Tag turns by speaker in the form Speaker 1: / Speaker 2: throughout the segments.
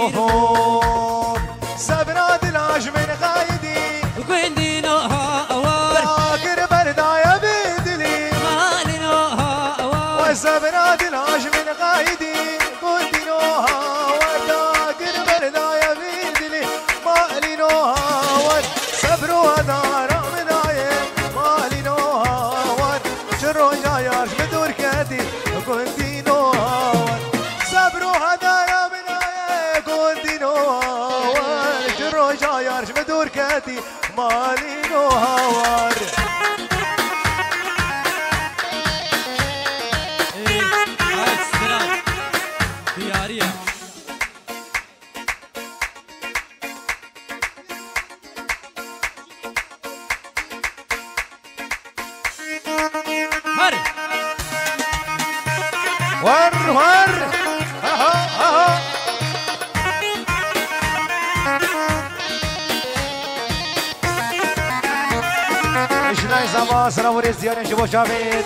Speaker 1: oh. oh.
Speaker 2: Hor, hor! ها aho! اشنای زمان سرا وری زیارن شما شامید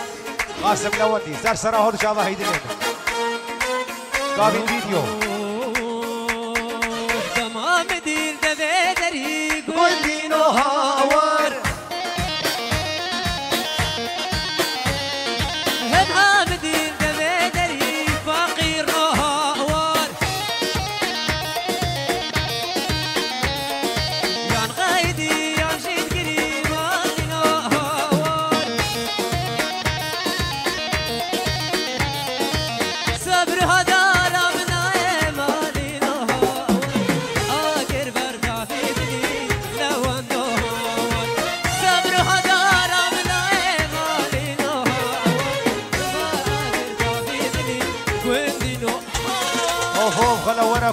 Speaker 2: قاسم لوتی سر سرا هر شما هیدین کا ویدیو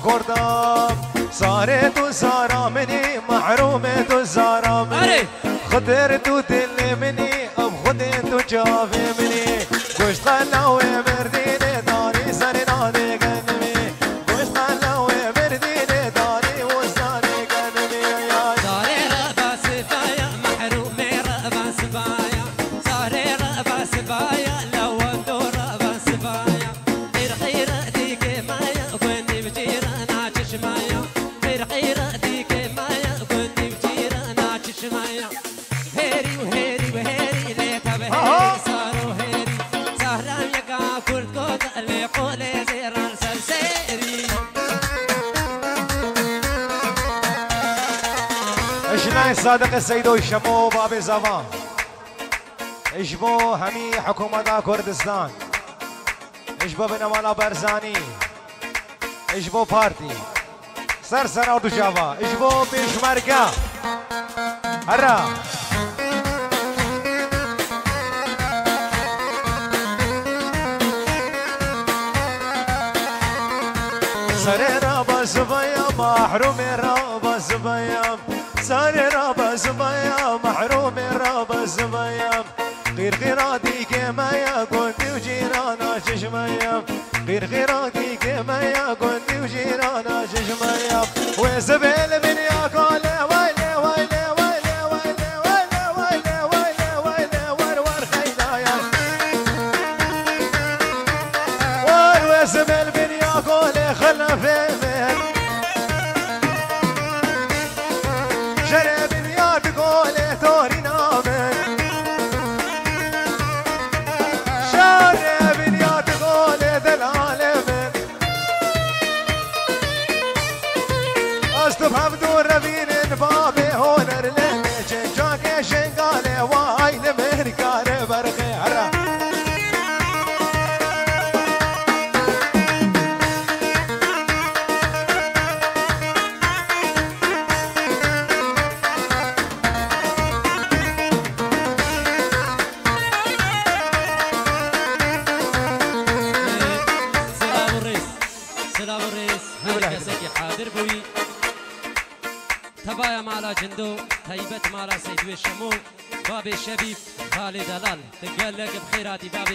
Speaker 2: کردم سارے
Speaker 1: تو سارا منی محروم تو سارا منی خدر تو دل میں
Speaker 2: اجماع صادق سید و شما باب زمان. اجماع همی حکومت کردستان. اجماع بنوالا برزانی. اجماع پارتی. سر و دوشاوا اجماع پیشمرگا هرا سر را بس بیم محروم را بس ساري رابا زبايا محرومي رابا زبايا غير غير عادي كما يا قلتي وجيرانا ششمايا غير غير عادي كما يا قلتي وجيرانا ششمايا وزبل من
Speaker 1: ياكم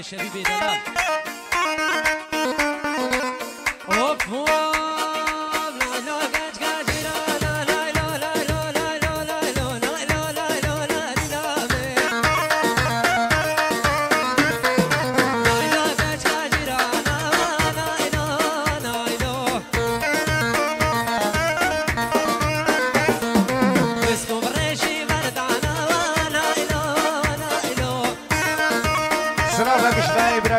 Speaker 1: chérie, bien là.
Speaker 2: Au.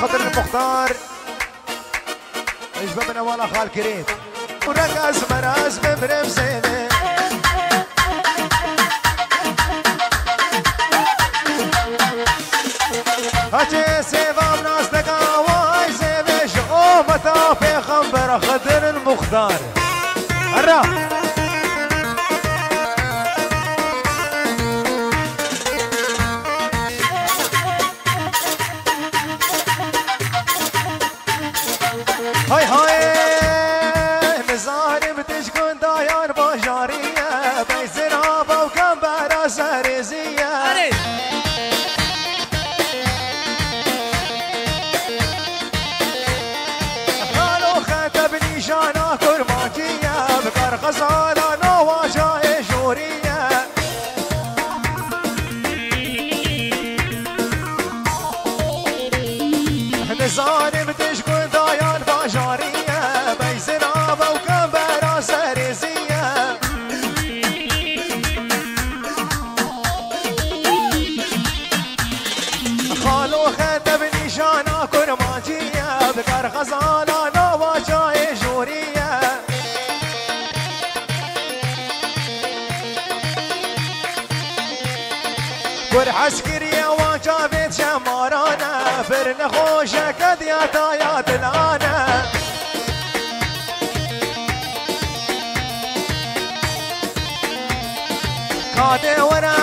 Speaker 2: خاطر المختار اجبابنا ولا خال كريم. ورقص مراس بمرم زينه هاتي سيفا مناس دقا واي سيفش أو في خمبر خاطر المختار
Speaker 1: سارزية
Speaker 2: قالوا خاتبني جانا كرماتية بقرقص فرن خوشك يا تايات العانة كادي ورا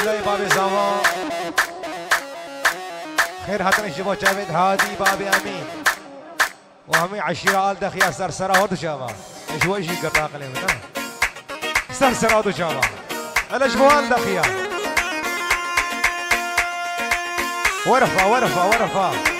Speaker 2: جولاي بابي زمان خير هاتن جمو جامد هادي بابي امين وهمي عشيرة آل دخيا سرسرة هودو شاما جوي جي قراق لي منا سرسرة هودو شاما أنا جوال دخيا
Speaker 1: ورفا ورفا ورفا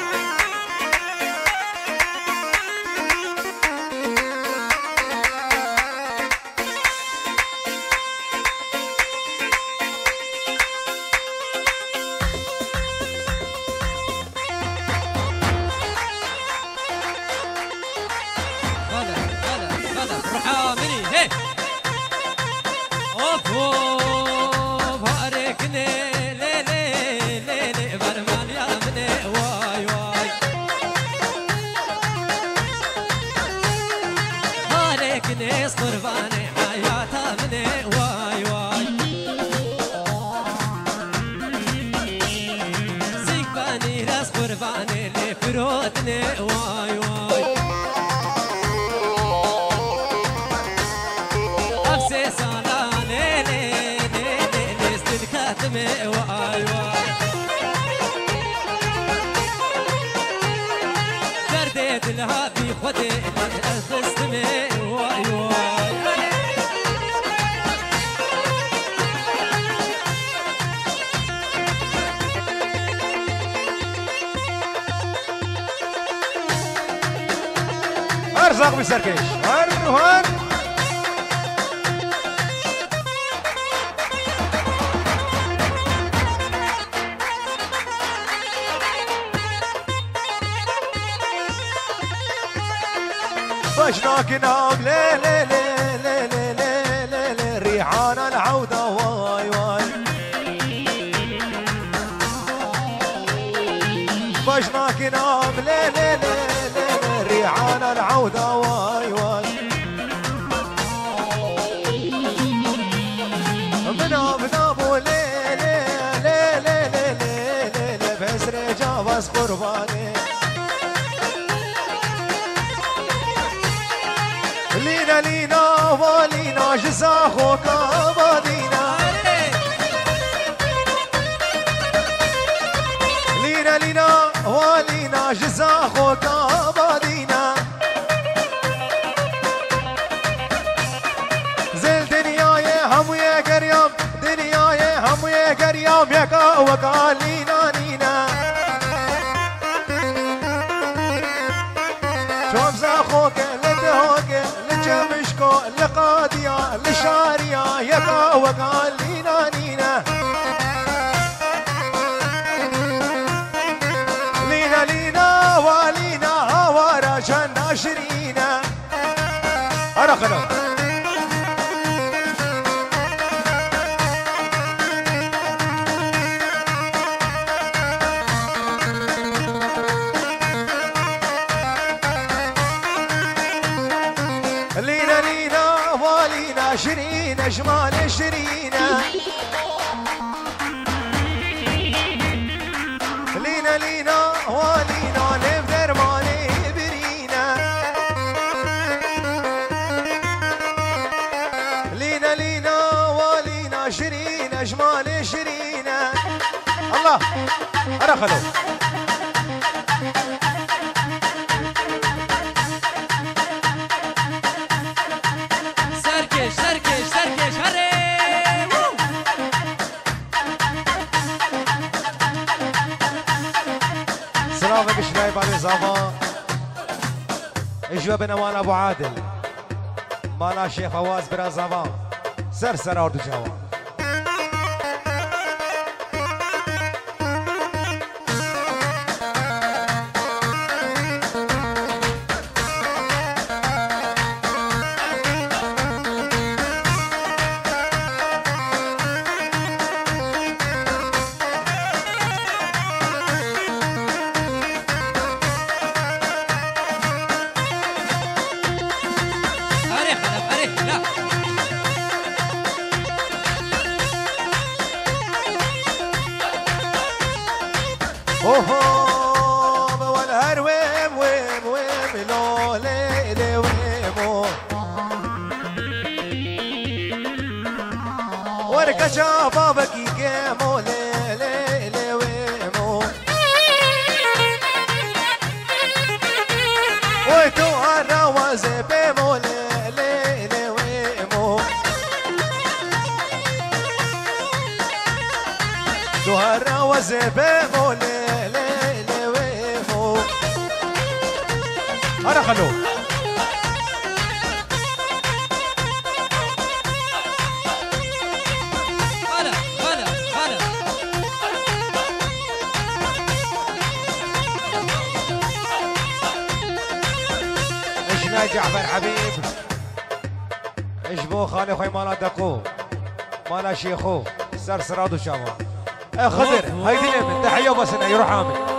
Speaker 1: Yeah.
Speaker 2: زغ بسركيش هن هن بشناك نام ليه ليه ليه هم يقر يوم يقا وقال لينا نينا شوم زاخوك لدهوك لجمشكو لقاديا لشاريا يقا وقال أجمال شرينا الله أنا خلو
Speaker 1: سركش سركش سركش هري.
Speaker 2: مال ابو عادل. مال شيخ فواز برا زمان سرسره آردو جوان.
Speaker 1: れ
Speaker 2: な جعفر حبيب. اجبو خالي خوي مالا دقو مالا شيخو سر سرادو سرسراد وشاوا هاي هيدي اليمن تحية وبسنا يروح عامل.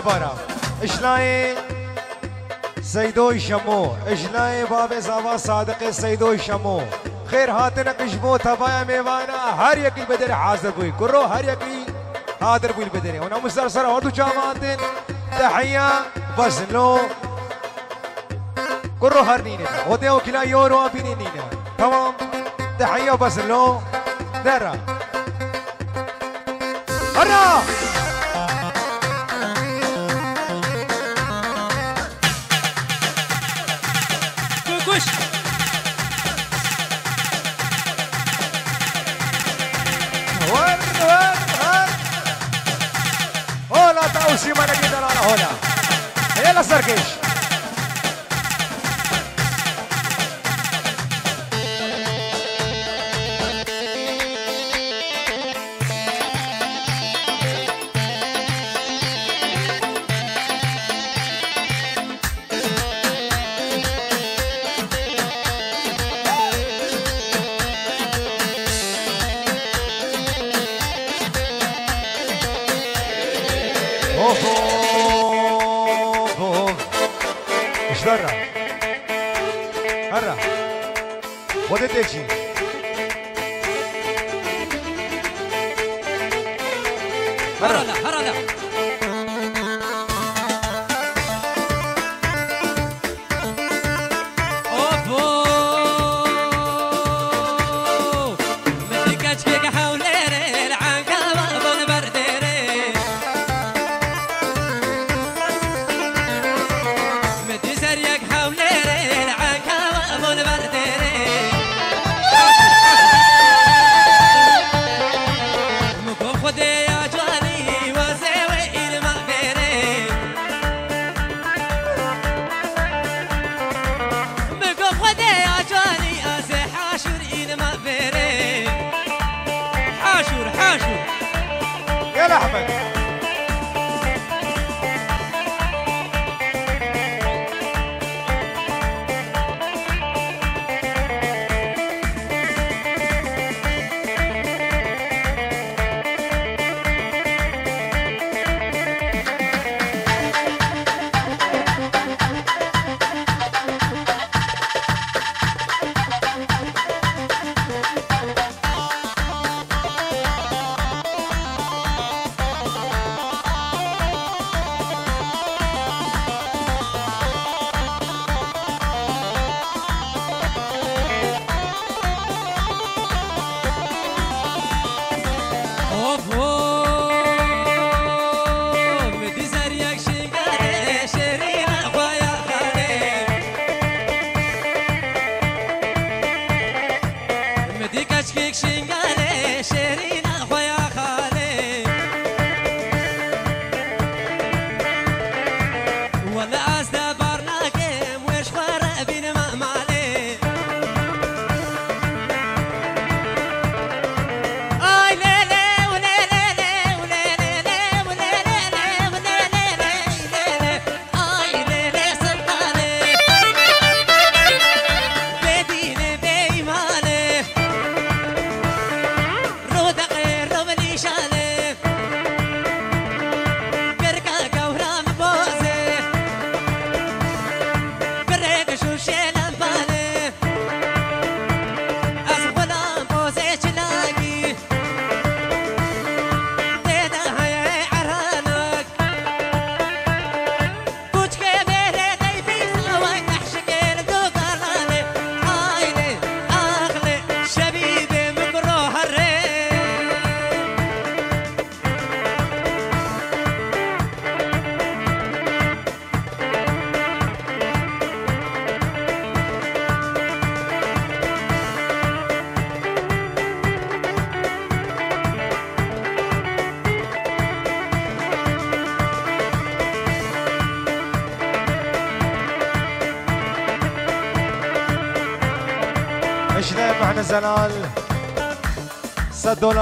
Speaker 1: بارا اجلای سیدو شمو اجلای باب زاوا صادق سیدو شمو خیر هاتن قشمو تبایا میوانا هر یکی بدر حاضر بوی کرو هر یکی حاضر بوی بدر اونا مستر سر اردو جاماتن تحیا وزنو كره هر نينة وديو كلا يورو بيني نينة تمام تحية بزنو لو درا هرّا السيمانه جدا أنا هنا يلا سركش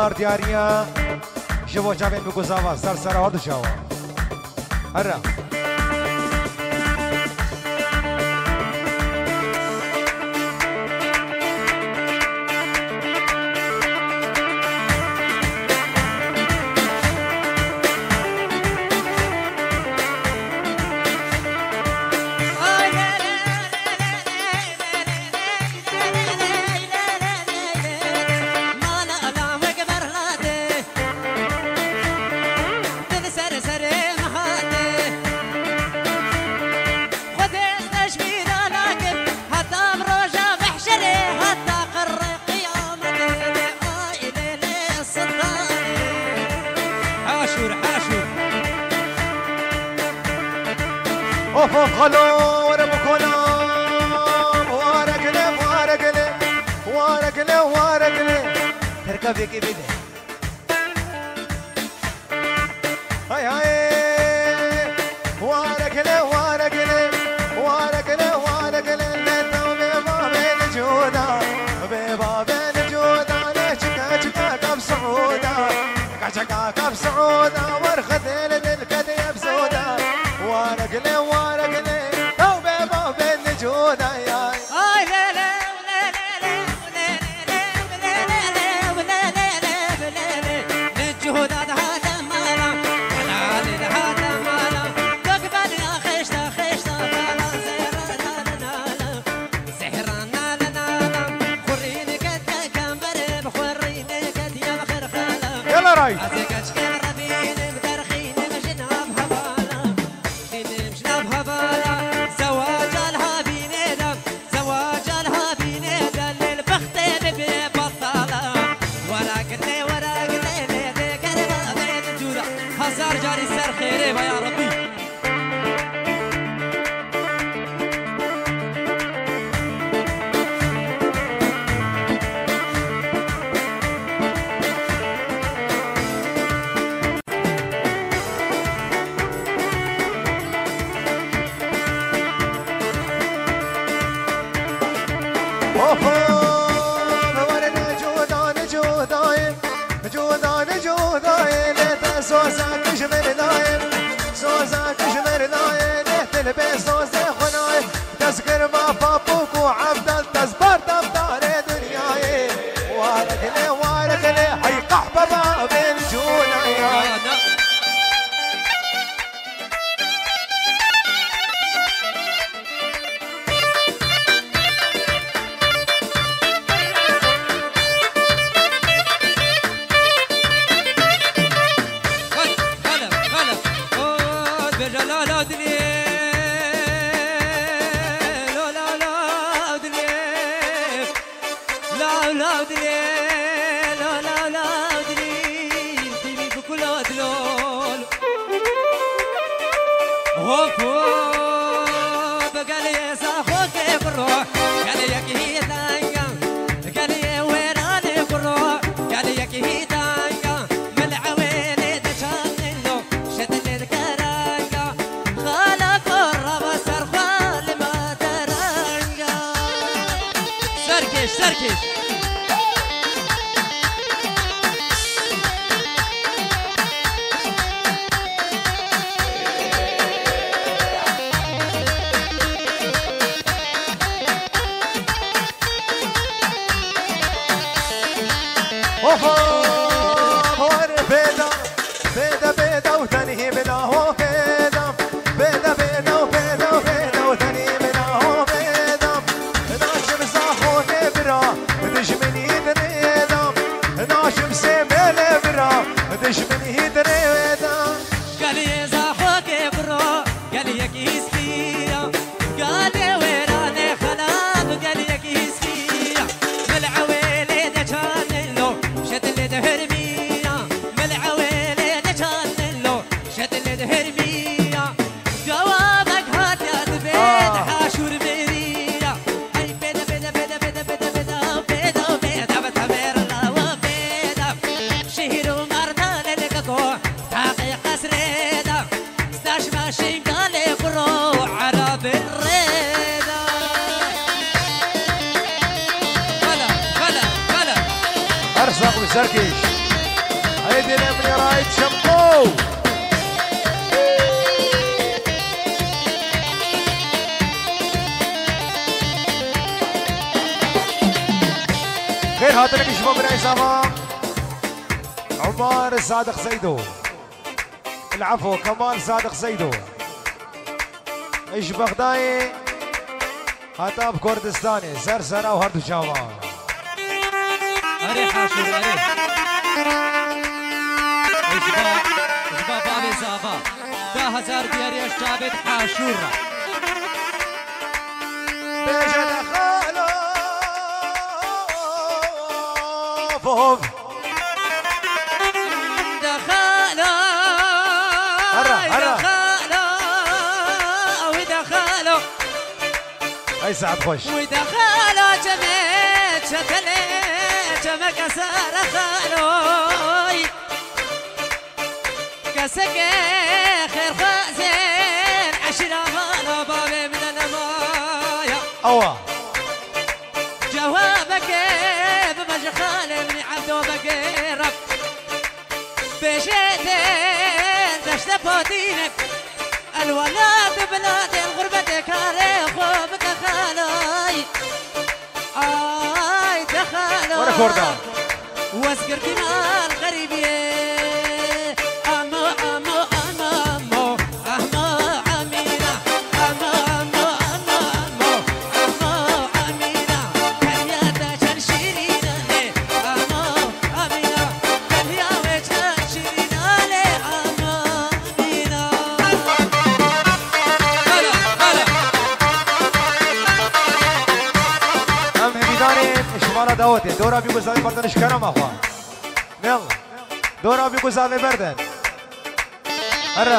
Speaker 1: دار دیاریه جوو جاوی بگوزاوا سر سر آدو جاوا اره هاي هاي. وأنا كله وأنا كله وأنا كله وأنا كله لتو بباب الجودا بباب الجودا ليش كا كا كاب سعودا كا كا كاب سعودا ورختي وعبد التزبر دفتر دنياي وارد لي وارد لي حي قحبة باب الجول تركيش. هيدي نعملي رايت شمقو غير
Speaker 2: خاطرك شباب رئيس امام عمار صادق زيدو. العفو كمال صادق زيدو. إيش بغداي؟ هتاف كردستاني زرزرة وهردو
Speaker 1: جوان عاشور أريح إجباء إجباء بابي زابا ده هزار دياري اشتابت حاشورة
Speaker 2: بيجا دخلو فوف
Speaker 1: دخلوا
Speaker 2: هرا، هرا.
Speaker 1: دخلوا ودخلوا
Speaker 2: هاي سعد خوش
Speaker 1: ودخلوا جميع شتلي جمع كسر خالوي. كسك خير خازن عشرة مالا بابي من المايا
Speaker 2: اوا
Speaker 1: جوابك بمجخال من عبدو بقيرك بشيتين دشت فوتينك الولاد بلاد الغربة كاري خوبك خالاي آي دخلوا
Speaker 2: ورا كوردان.
Speaker 1: واسقر
Speaker 2: دورا بی گزاوی بردن شکرم اخوا نل دورا بی گزاوی بردن هره